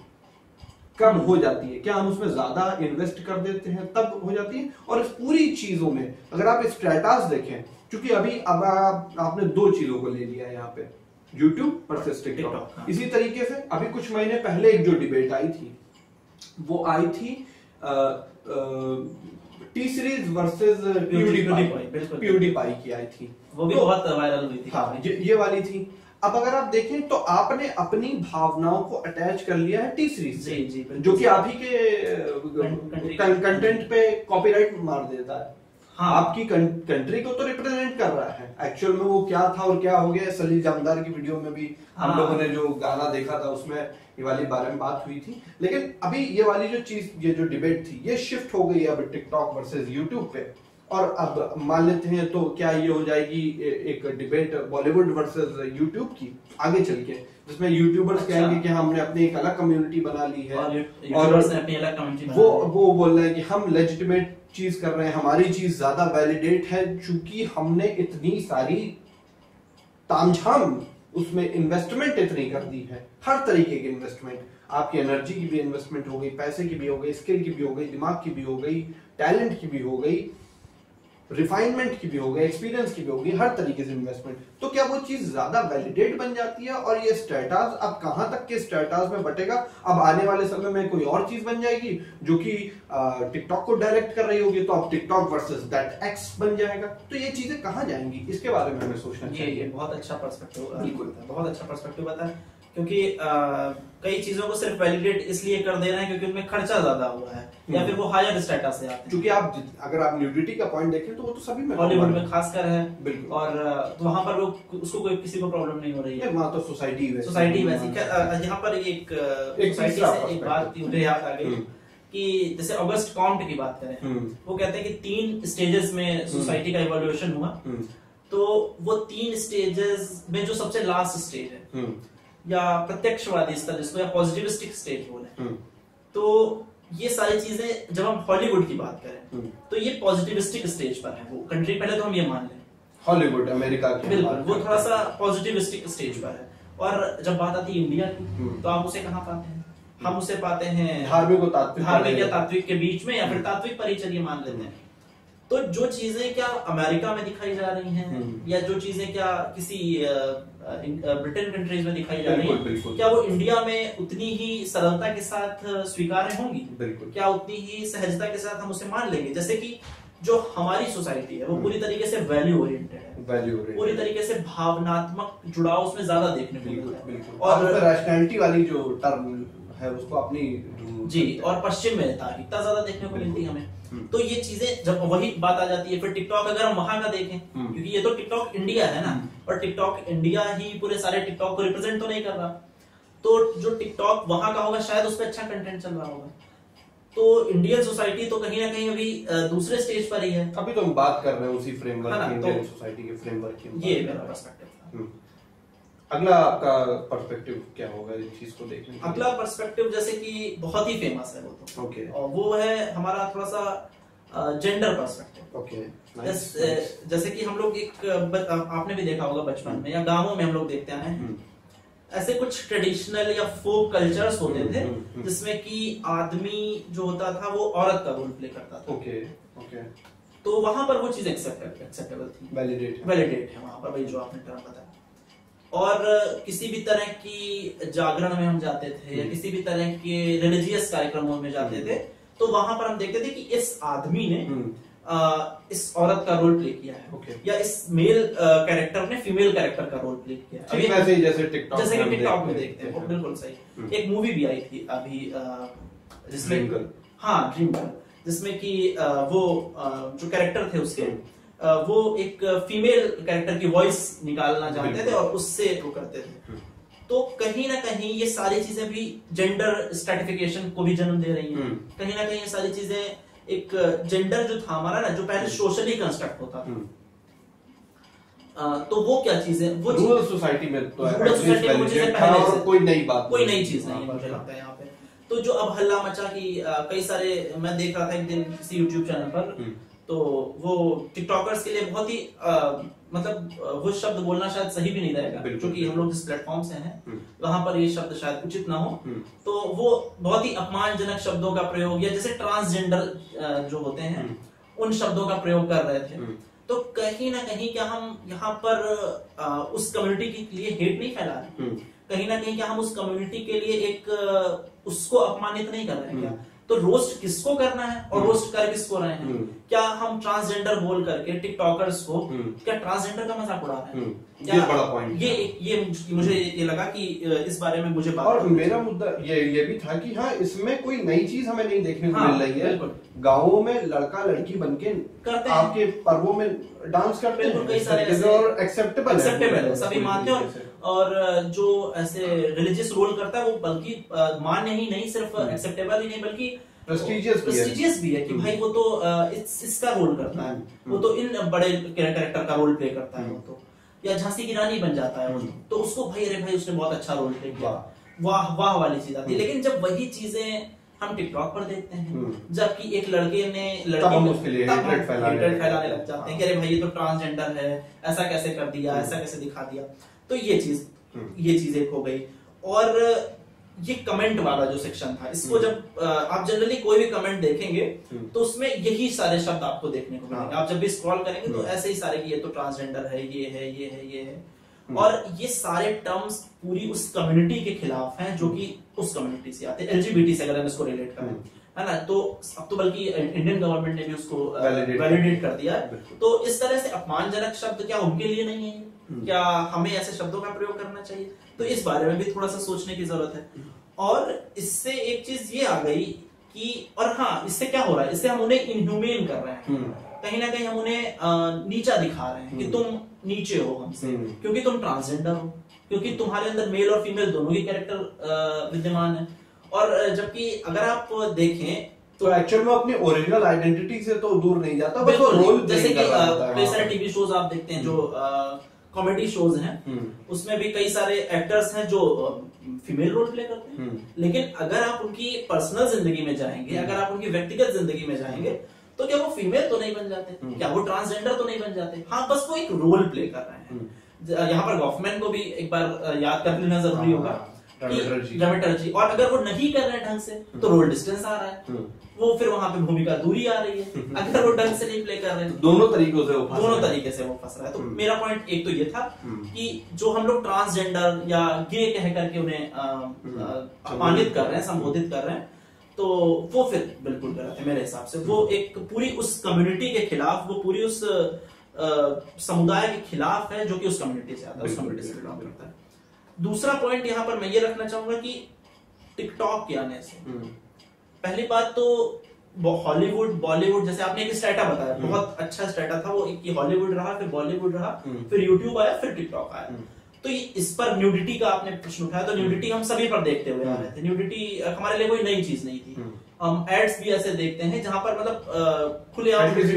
कब हो जाती है। क्या हम उसमें ज़्यादा इन्वेस्ट कर देते हैं तब हो जाती है? और इस पूरी चीज़ों में अगर आप स्ट्रेटास देखें क्योंकि अभी अब आप, आपने दो चीज़ों को ले लिया है यहाँ पे वर्सेस TikTok, टिकटॉक हाँ। इसी तरीके से अभी कुछ महीने पहले एक जो डिबेट आई थी वो आई थी टी सीरीज़ वर्सेस। प्यूडीपाई की आई थी। वो भी तो- बहुत वायरल हुई थी। हाँ ये, ये वाली थी। अब अगर आप देखें तो आपने अपनी भावनाओं को अटैच कर लिया है टी सीरीज़ से जी, जी, जो कि आप ही के कंटेंट पे कॉपीराइट मार देता है। हाँ। आपकी कंट्री को तो रिप्रेजेंट कर रहा है एक्चुअल में वो क्या था और क्या हो गया सलील जामदार की वीडियो में भी हम हाँ। लोगों ने जो गाना देखा था उसमें ये वाली बारे में बात हुई थी लेकिन अभी ये वाली जो चीज़ ये जो डिबेट थी ये शिफ्ट हो गई है अब टिकटॉक वर्सेस यूट्यूब पे और अब मान लेते हैं तो क्या ये हो जाएगी एक डिबेट बॉलीवुड वर्सेस यूट्यूब की आगे चल के जिसमें यूट्यूबर्स अच्छा। कहेंगे कि हमने अपनी एक अलग कम्युनिटी बना ली है और ने अपनी अलग कम्युनिटी वो वो बोल रहे हैं कि हम लेजिटिमेट चीज़ कर रहे हैं। हमारी चीज़ ज़्यादा वैलिडेट है, चूँकि हमने इतनी सारी तामझाम उसमें इन्वेस्टमेंट इतनी कर दी है। हर तरीके की इन्वेस्टमेंट आपकी एनर्जी की भी इन्वेस्टमेंट हो गई, पैसे की भी हो गई स्किल की भी हो गई, दिमाग की भी हो गई टैलेंट की भी हो गई। रिफाइनमेंट की भी हो गई एक्सपीरियंस की भी होगी हर तरीके से इन्वेस्टमेंट तो क्या वो चीज़ ज़्यादा वैलिडेट बन जाती है और ये स्टेटस अब कहाँ तक के स्टेटस में बटेगा? अब आने वाले समय में कोई और चीज़ बन जाएगी जो कि टिकटॉक को डायरेक्ट कर रही होगी तो अब टिकटॉक वर्सेस दैट एक्स बन जाएगा। तो ये चीज़ें कहाँ जाएँगी? इसके बारे में हमें सोचना चाहिए। बहुत अच्छा पर्सपेक्टिव बिल्कुल। बहुत अच्छा पर्सपेक्टिव बताया। क्योंकि अ, कई चीज़ों को सिर्फ़ वैलिडेट इसलिए कर दे रहे हैं क्योंकि उनमें खर्चा ज़्यादा हुआ है या हम्म। फिर वो हायर स्टेटस से आते क्योंकि आप अगर आप न्यूडिटी का पॉइंट देखें तो वो तो सभी में हॉलीवुड में खासकर है। बिल्कुल। और तो वहाँ पर वो उसको कोई किसी को प्रॉब्लम नहीं हो रही है। वहाँ तो सोसाइटी वैसी सोसाइटी वैसी। यहाँ पर एक सोसाइटी से एक बात मुझे याद आ गई हम्म। कि जैसे अगस्त काउंट की बात करें हम्म। वो कहते हैं कि तीन स्टेजेस में सोसाइटी का इवोल्यूशन हुआ। तो वो तीन स्टेजेस में जो सबसे लास्ट स्टेज है या प्रत्यक्षवादी स्तर जिसको या पॉजिटिविस्टिक स्टेज बोले हम्म, तो ये सारी चीज़ें जब हम हॉलीवुड की बात करें हम्म। तो ये पॉजिटिविस्टिक स्टेज पर है वो कंट्री पहले तो हम ये मान लें हॉलीवुड अमेरिका की बिल्कुल वो थोड़ा सा पॉजिटिविस्टिक स्टेज पर है और जब बात आती है इंडिया की हम्म। तो आप उसे कहाँ पाते हैं हम उसे पाते हैं धार्मिक और तात्विक धार्मिक या तात्विक के बीच में या फिर। तात्विक पर चलिए मान लेते हैं तो जो चीज़ें क्या अमेरिका में दिखाई जा रही हैं। या जो चीज़ें क्या किसी ब्रिटेन कंट्रीज़ में दिखाई जा रही है। क्या वो इंडिया में उतनी ही सरलता के साथ स्वीकार स्वीकार्य होंगी? बिल्कुल। क्या उतनी ही सहजता के साथ हम उसे मान लेंगे? जैसे कि जो हमारी सोसाइटी है वो पूरी तरीके से वैल्यू ओरिएंटेड है। वैल्यू ओरिएंटेड पूरी तरीके से भावनात्मक जुड़ाव उसमें ज़्यादा देखने को मिलता है। और रैशनैलिटी वाली जो टर्म है उसको अपनी जी और पश्चिम में तार्किकता ज़्यादा देखने को मिलती है हम्म। हमें तो ये चीज़ें जब वही बात आ जाती है फिर टिकटॉक अगर हम वहाँ का देखें हम्म। क्योंकि ये तो टिकटॉक इंडिया है ना और टिकटॉक इंडिया ही पूरे सारे टिकटॉक को रिप्रेजेंट तो नहीं कर रहा। तो जो टिकटॉक वहाँ का होगा शायद उस पर अच्छा कंटेंट चल रहा होगा। तो इंडियन सोसाइटी तो कहीं ना कहीं अभी दूसरे स्टेज पर ही है। अभी तो हम बात कर रहे हैं उसी फ्रेमवर्क हाँ की तो- इंडियन सोसाइटी के फ्रेमवर्क की ये मेरा पर्सपेक्टिव था। हम्म। अगला आपका पर्सपेक्टिव क्या होगा इस चीज़ को देखने अगला पर्सपेक्टिव जैसे कि बहुत ही फ़ेमस है वो तो। ओके और वो है हमारा थोड़ा सा जेंडर पर्सपेक्टिव ओके जैस- जैसे कि हम लोग एक आपने भी देखा होगा बचपन में या गाँवों में हम लोग देखते आए हैं। ऐसे कुछ ट्रेडिशनल या फोक कल्चर्स होते थे हम्म, हम्म। जिसमें कि आदमी जो होता था वो औरत का रोल प्ले करता था। ओके ओके तो वहाँ पर वो चीज़ एक्सेप्टेबल थी। वैलिडेट वैलिडेट है वहाँ पर वही जो आपने टर्म बताया। और किसी भी तरह की जागरण में हम जाते थे या हम्म। किसी भी तरह के रिलीजियस कार्यक्रमों में जाते थे तो वहाँ पर हम देखते थे कि इस आदमी ने अ, इस औरत का रोल प्ले किया है ओके या इस मेल कैरेक्टर ने फीमेल कैरेक्टर का रोल प्ले किया है वैसे जैसे टिकटॉक जैसे कि टिकटॉक में देखते हैं। बिल्कुल सही हम्म। एक मूवी भी आई थी अभी जिसमें हाँ ड्रीम गर्ल जिसमें कि वो जो कैरेक्टर थे उसके हम्म। वो एक फीमेल कैरेक्टर की वॉइस निकालना चाहते थे और उससे वो करते थे। हम्म। तो कहीं ना कहीं ये सारी चीज़ें भी जेंडर स्ट्रेटिफिकेशन को भी जन्म दे रही हैं। हम्म। कहीं ना कहीं ये सारी चीज़ें एक जेंडर जो था हमारा ना जो पहले सोशली कंस्ट्रक्ट होता था। हम्म। तो वो क्या चीज़ें वो चीज़- रूरल सोसाइटी में तो रूरल सोसाइटी में वो चीज़ें पहले कोई नई बात कोई नई चीज़ नहीं है मुझे लगता है यहाँ पे। तो जो अब हल्ला मचा कि कई सारे मैं देख रहा था एक दिन किसी यूट्यूब चैनल पर। हम्म। तो वो टिकटॉकर्स के लिए बहुत ही अ, मतलब वो शब्द बोलना शायद सही भी नहीं रहेगा क्योंकि हम लोग जिस प्लेटफॉर्म से हैं हम्म। वहाँ पर ये शब्द शायद उचित ना हो हम्म। तो वो बहुत ही अपमानजनक शब्दों का प्रयोग या जैसे ट्रांसजेंडर जो होते हैं उन शब्दों का प्रयोग कर रहे थे हम्म। तो कहीं ना कहीं क्या हम यहाँ पर अ, उस कम्युनिटी के लिए हेट नहीं फैला रहे हम्म। कहीं ना कहीं क्या हम उस कम्युनिटी के लिए एक उसको अपमानित नहीं कर रहे हैं क्या हम्म। तो रोस्ट किसको करना है और हम्म। रोस्ट कर किसको रहे हैं हम्म। क्या हम ट्रांसजेंडर बोल करके टिकटॉकर्स को हम्म। क्या ट्रांसजेंडर का मज़ाक उड़ा रहे हैं हम्म। ये बड़ा point ये ये मुझे ये लगा कि इस बारे में मुझे बात और मेरा मुद्दा ये ये भी था कि हाँ इसमें कोई नई चीज़ हमें नहीं देखने को हाँ, मिल रही है। गाँवों में लड़का लड़की बनके करते हैं। आपके पर्वों में डांस करते हैं और एक्सेप्टेबल एक्सेप्टेबल सभी मानते हैं। और जो ऐसे रिलीजियस रोल करता है वो बल्कि मान्य ही नहीं सिर्फ़ एक्सेप्टेबल ही नहीं बल्कि भी है। भी है कि भाई वो तो इस, इसका रोल करता है हम्म, वो तो इन बड़े कैरेक्टर का रोल प्ले करता है वो तो या झांसी की रानी बन जाता है वो हम्म। तो उसको भाई अरे भाई उसने बहुत अच्छा रोल प्ले किया वाह। वाह वाली चीज़ आती है हम्म। लेकिन जब वही चीज़ें हम टिकटॉक पर देखते हैं हम्म। जबकि एक लड़के ने तब उसके लिए तब हम hatred फैलाने हैं। लग जाते हैं कि अरे भाई ये तो ट्रांसजेंडर है ऐसा कैसे कर दिया हम्म। ऐसा कैसे दिखा दिया तो ये चीज़ हम्म। ये चीज़ एक हो गई और ये कमेंट वाला जो सेक्शन था इसको हम्म। जब आप जनरली कोई भी कमेंट देखेंगे हम्म। तो उसमें यही सारे शब्द आपको देखने को मिलेंगे हाँ। आप जब भी स्क्रॉल करेंगे तो। ऐसे ही सारे कि ये तो ट्रांसजेंडर है ये है ये है ये है। और ये सारे टर्म्स पूरी उस कम्युनिटी के खिलाफ हैं जो कि उस कम्युनिटी से आते हैं एलजीबीटी से अगर हम इसको रिलेट करें। है ना तो अब तो बल्कि इंडियन गवर्नमेंट ने भी उसको वैलिडेट कर दिया तो इस तरह से अपमानजनक शब्द क्या उनके लिए नहीं है। क्या हमें ऐसे शब्दों का प्रयोग करना चाहिए? तो इस बारे में भी थोड़ा सा सोचने की ज़रूरत है। और इससे एक चीज़ ये आ गई कि और हाँ इससे क्या हो रहा है? इससे हम उन्हें इनह्यूमेन कर रहे हैं। हम्म। कहीं ना कहीं हम उन्हें नीचा दिखा रहे हैं कि हम्म। तुम नीचे हो हमसे। हम्म। क्योंकि तुम ट्रांसजेंडर हो। क्योंकि तुम्हारे अंदर मेल और फीमेल दोनों की कैरेक्टर विद्यमान है। और जबकि अगर आप देखें तो एक्चुअल में अपनी ओरिजिनल आइडेंटिटी से तो दूर नहीं जाता बस वो रोल जैसे कि है कई सारे टीवी शोज़ आप देखते हैं जो कॉमेडी शोज़ हैं हम्म। उसमें भी कई सारे एक्टर्स हैं जो फीमेल रोल प्ले करते हैं हम्म। लेकिन अगर आप उनकी पर्सनल ज़िंदगी में जाएँगे अगर आप उनकी व्यक्तिगत ज़िंदगी में जाएँगे तो क्या वो फीमेल तो नहीं बन जाते हम्म। क्या वो ट्रांसजेंडर तो नहीं बन जाते हाँ बस वो एक रोल प्ले कर रहे हैं हम्म। यहाँ पर गवर्नमेंट को भी एक बार याद कर लेना ज़रूरी हाँ, होगा रमेटर जी। और अगर वो नहीं कर रहे हैं ढंग से तो रोल डिस्टेंस आ रहा है। हम्म। वो फिर वहाँ पे भूमिका दूरी आ रही है। अगर वो ढंग से नहीं प्ले कर रहे हैं। दोनों तरीकों से वो दोनों तरीके से वो फंस रहा है। तो हम्म। मेरा पॉइंट एक तो ये था हम्म। कि जो हम लोग ट्रांसजेंडर या गे कह करके उन्हें अपमानित कर रहे हैं संबोधित कर रहे हैं तो वो फिर बिल्कुल गलत है मेरे हिसाब से। वो एक पूरी उस कम्युनिटी के खिलाफ वो पूरी उस समुदाय के खिलाफ है जो कि उस कम्युनिटी से आता है उस कम्युनिटी से बिलोंग करता है। दूसरा पॉइंट यहाँ पर मैं ये रखना चाहूँगा कि टिकटॉक के आने से हम्म, पहली बात तो हॉलीवुड बॉलीवुड जैसे आपने एक स्टेटा बताया हम्म। बहुत अच्छा स्टेटा था वो एक हॉलीवुड रहा फिर बॉलीवुड रहा हम्म। फिर यूट्यूब आया फिर टिकटॉक आया। तो ये इस पर न्यूडिटी का आपने प्रश्न उठाया तो न्यूडिटी हम सभी पर देखते हुए आ रहे थे न्यूडिटी हमारे लिए कोई नई चीज़ नहीं थी। हम एड्स भी ऐसे देखते हैं जहाँ पर मतलब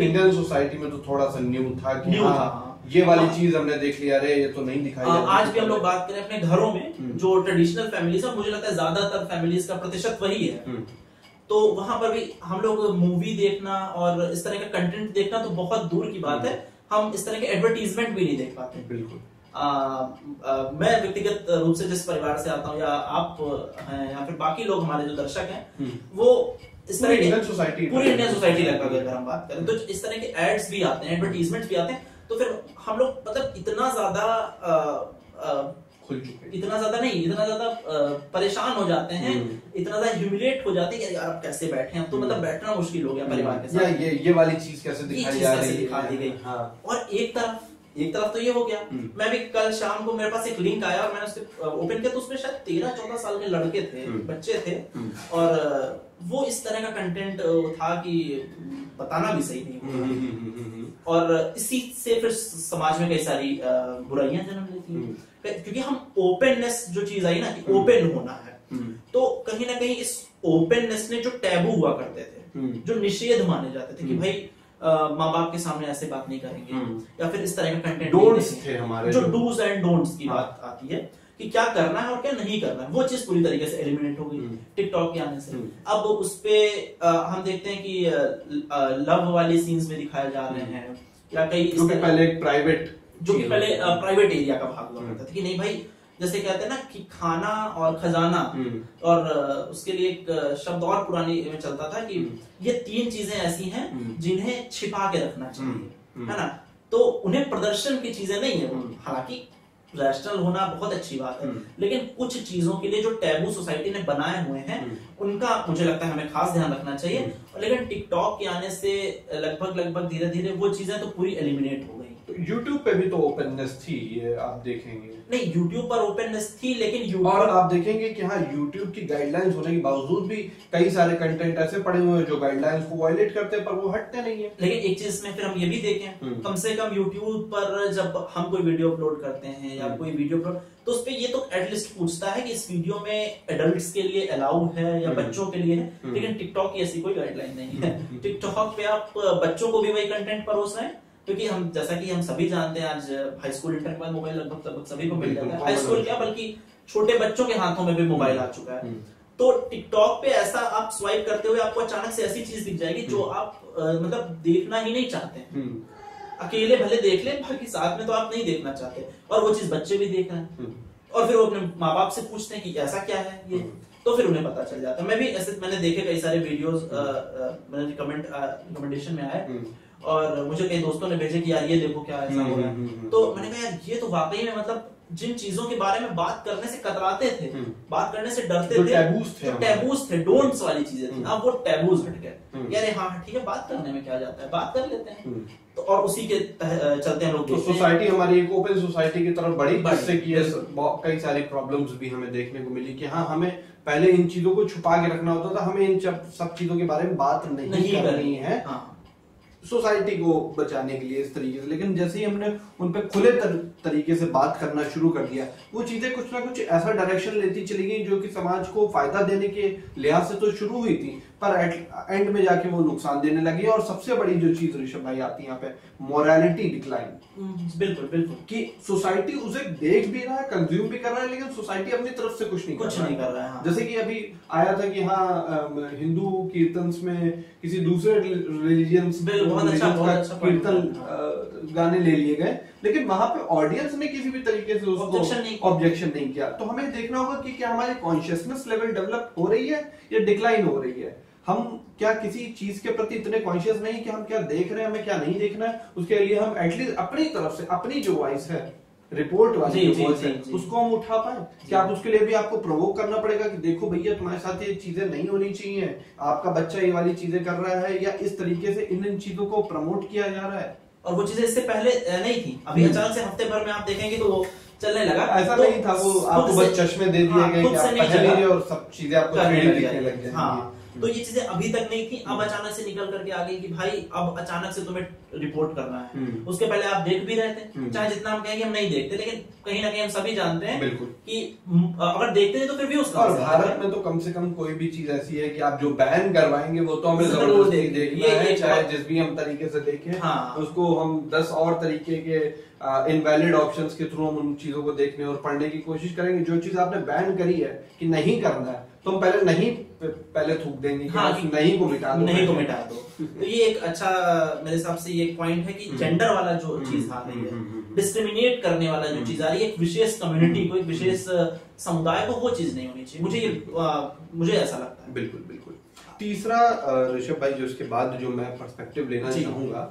इंडियन सोसाइटी में तो थोड़ा सा न्यू था कि New हाँ, था, हाँ। ये वाली हाँ। चीज़ हमने देख लिया अरे ये तो नहीं दिखाई आ, आज भी हम लोग बात करें अपने घरों में हम्म। जो ट्रेडिशनल फैमिलीज़ है मुझे लगता है ज़्यादातर फैमिलीज़ का प्रतिशत वही है। हम्म, तो वहाँ पर भी हम लोग मूवी देखना और इस तरह का कंटेंट देखना तो बहुत दूर की बात है। हम इस तरह के एडवर्टीजमेंट भी नहीं देख पाते। बिल्कुल। आ, आ, मैं व्यक्तिगत रूप से जिस परिवार से आता हूँ या आप हैं या फिर बाकी लोग हमारे जो दर्शक हैं हम्म। वो इस तरह के सोसाइटी पूरी इंडियन सोसाइटी लगभग अगर हम बात करें तो इस तरह के एड्स भी आते हैं एडवर्टीजमेंट भी आते हैं। तो फिर हम लोग मतलब इतना ज़्यादा खुल चुके इतना ज़्यादा नहीं इतना ज़्यादा परेशान हो जाते हैं हम्म। इतना ज़्यादा ह्यूमिलेट हो जाते हैं कि यार अब कैसे बैठे हैं? तो मतलब बैठना मुश्किल हो गया परिवार के साथ। ये ये वाली चीज़ कैसे दिखाई जा रही दिखा दी गई? है। हाँ और एक तरफ़ एक तरफ़ तो ये हो गया हम्म। मैं भी कल शाम को मेरे पास एक लिंक आया और मैंने उसे ओपन किया तो उसमें शायद तेरह चौदह साल के लड़के थे हम्म। बच्चे थे हम्म। और वो इस तरह का कंटेंट था कि बताना भी सही नहीं हम्म, हम्म, हम्म, हम्म, हम्म। और इसी से फिर समाज में कई सारी बुराइयाँ जन्म लेती हम्म। हैं क्योंकि हम ओपननेस जो चीज़ आई ना कि ओपन होना है हम्म। तो कहीं ना कहीं इस ओपननेस ने जो टैबू हुआ करते थे हम्म। जो निषेध माने जाते थे कि हम्म। भाई माँ बाप के सामने ऐसे बात नहीं करेंगे हम्म। या फिर इस तरह का कंटेंट Don'ts थे हमारे जो जो- डूज एंड डोंट्स की हाँ। बात आती है कि क्या करना है और क्या नहीं करना है वो चीज़ पूरी तरीके से एलिमिनेट हो गई हम्म। टिकटॉक के आने से हम्म। अब उस पे हम देखते हैं कि लव वाले सीन्स में दिखाए जा रहे हैं या कई जो कि पहले प्राइवेट जो कि पहले प्राइवेट एरिया का भाग हुआ हम्म। करता था कि नहीं भाई जैसे कहते हैं ना कि खाना और खजाना हम्म। और उसके लिए एक शब्द और पुरानी में चलता था कि ये तीन चीज़ें ऐसी हैं हम्म। जिन्हें छिपा के रखना चाहिए हम्म। है ना तो उन्हें प्रदर्शन की चीज़ें नहीं है हम्म। हालाँकि रैशनल होना बहुत अच्छी बात है हम्म। लेकिन कुछ चीज़ों के लिए जो टैबू सोसाइटी ने बनाए हुए हैं हम्म। उनका मुझे लगता है हमें खास ध्यान रखना चाहिए लेकिन टिकटॉक के आने से लगभग लगभग धीरे धीरे वो चीज़ें तो पूरी एलिमिनेट हो गई यूट्यूब पे भी तो ओपननेस थी ये आप देखेंगे नहीं यूट्यूब पर ओपननेस थी लेकिन YouTube और आप देखेंगे कि हाँ यूट्यूब की गाइडलाइंस होने के बावजूद भी कई सारे कंटेंट ऐसे पड़े हुए हैं जो गाइडलाइंस को वायलेट करते हैं पर वो हटते नहीं है लेकिन एक चीज़ में फिर हम ये भी देखें हम्म। कम से कम यूट्यूब पर जब हम कोई वीडियो अपलोड करते हैं या हम्म। कोई वीडियो अपलोड तो उस पे ये तो एटलीस्ट पूछता है कि इस वीडियो में एडल्ट्स के लिए अलाउ है या हम्म। बच्चों के लिए है। लेकिन टिकटॉक की ऐसी कोई गाइडलाइन नहीं है। टिकटॉक पे आप बच्चों को भी वही कंटेंट परोस रहे हैं क्योंकि हम जैसा कि हम सभी जानते हैं आज हाई स्कूल इंटर के बाद मोबाइल लगभग लगभग सभी को मिल जाता है। हाई स्कूल क्या बल्कि छोटे बच्चों के हाथों में भी मोबाइल आ चुका है। हम्म। तो टिकटॉक पे ऐसा आप स्वाइप करते हुए आपको अचानक से ऐसी चीज़ दिख जाएगी जो आप अ, मतलब देखना ही नहीं चाहते। हम्म। अकेले भले देख ले बाकी साथ में तो आप नहीं देखना चाहते। और वो चीज़ बच्चे भी देख रहे हैं। हम्म। और फिर वो अपने माँ बाप से पूछते हैं कि ऐसा क्या है ये? तो फिर उन्हें पता चल जाता है। मैं भी ऐसे मैंने देखे कई सारे वीडियोस मैंने रिकमेंड रिकमेंडेशन में आए हम्म। और मुझे कई दोस्तों ने भेजे कि यार ये देखो क्या ऐसा हो रहा हम्म, हम्म, हम्म। है तो मैंने कहा यार ये तो वाकई में मतलब जिन चीज़ों के बारे में बात करने से कतराते थे हम्म। बात करने से डरते थे taboos थे जो हमारे। taboos थे डोंट्स वाली चीज़ें थी हम्म। अब वो टैबूज हट गए हम्म। यार हाँ हाँ, ठीक है बात करने में क्या जाता है बात कर लेते हैं हम्म। तो और उसी के चलते हम लोग तो हैं। सोसाइटी हमारी एक ओपन सोसाइटी की तरफ़ बढ़ी, जिससे कि कई सारी प्रॉब्लम्स भी हमें देखने को मिली कि हाँ हमें पहले इन चीज़ों को छुपा के रखना होता था हमें इन सब चीज़ों के बारे में बात नहीं, नहीं करनी है हाँ सोसाइटी को बचाने के लिए इस तरीके से। लेकिन जैसे ही हमने उन पर खुले तर, तरीके से बात करना शुरू कर दिया वो चीज़ें कुछ ना कुछ ऐसा डायरेक्शन लेती चली गई जो कि समाज को फ़ायदा देने के लिहाज से तो शुरू हुई थी पर एंड में जाके वो नुकसान देने लगी और सबसे बड़ी जो चीज़ ऋषभ भाई आती है यहाँ पे मोरालिटी डिक्लाइन बिल्कुल बिल्कुल। कि सोसाइटी उसे देख भी रहा है कंज्यूम भी कर रहा है लेकिन सोसाइटी अपनी तरफ़ से कुछ नहीं कुछ कर रहा नहीं कर रहा है, हाँ। जैसे कि अभी आया था कि हाँ हिंदू कीर्तन में किसी दूसरे बहुत अच्छा- अच्छा कीर्तन गाने ले लिए गए। लेकिन वहाँ पे ऑडियंस ने किसी भी तरीके से उसको। ऑब्जेक्शन नहीं किया। तो हमें देखना होगा कि क्या हमारी कॉन्शियसनेस लेवल डेवलप हो रही है या डिक्लाइन हो रही है। हम क्या किसी चीज़ के प्रति इतने कॉन्शियस नहीं कि हम क्या देख रहे हैं हमें क्या नहीं देखना है? उसके लिए हम एटलीस्ट अपनी तरफ़ से अपनी जो वॉइस है रिपोर्ट वाली जी, जो है, जी, जी। उसको हम उठा पाए। क्या आप उसके लिए भी आपको प्रोवोक करना पड़ेगा कि देखो भैया तुम्हारे साथ ये चीज़ें नहीं होनी चाहिए आपका बच्चा ये वाली चीज़ें कर रहा है या इस तरीके से इन इन चीज़ों को प्रमोट किया जा रहा है? और वो चीज़ें इससे पहले नहीं थी। अभी हम्म। अचानक से हफ़्ते भर में आप देखेंगे तो वो चलने लगा। ऐसा तो नहीं था वो आपको बस चश्मे दे दिए हाँ, गए खुद से नहीं और सब चीज़ें आपको लग दिखने लग जाएँगी। हाँ। तो ये चीज़ें अभी तक नहीं थी अब अचानक से निकल करके आ गई कि भाई अब अचानक से तुम्हें रिपोर्ट करना है हम्म। उसके पहले आप देख भी रहे थे हम्म। चाहे जितना हम कहेंगे हम नहीं देखते लेकिन कहीं ना कहीं हम सभी जानते हैं बिल्कुल। कि अगर देखते हैं तो फिर भी उसका और भारत में तो कम से कम कोई भी चीज़ ऐसी है कि आप जो बैन करवाएँगे वो तो हमें ज़रूर ज़बरदस्ती। देखना है चाहे जिस भी हम तरीके से देखें हाँ। उसको हम दस और तरीके के इनवैलिड ऑप्शंस के थ्रू हम उन चीज़ों को देखने और पढ़ने की कोशिश करेंगे। जो चीज़ आपने बैन करी है कि नहीं करना है तो हम पहले नहीं पहले थूक देंगे कि हाँ, उस नहीं को मिटा दो नहीं को मिटा दो। तो ये एक अच्छा मेरे हिसाब से ये एक पॉइंट है कि जेंडर वाला जो हम्म, चीज़ आ रही हम्म, है हम्म, हम्म। डिस्क्रिमिनेट करने वाला जो चीज़ आ रही है एक विशेष कम्युनिटी को एक विशेष समुदाय को वो चीज़ नहीं होनी चाहिए। मुझे ये मुझे ऐसा लगता है। बिल्कुल बिल्कुल। तीसरा ऋषभ भाई जो उसके बाद जो मैं पर्सपेक्टिव लेना चाहूँगा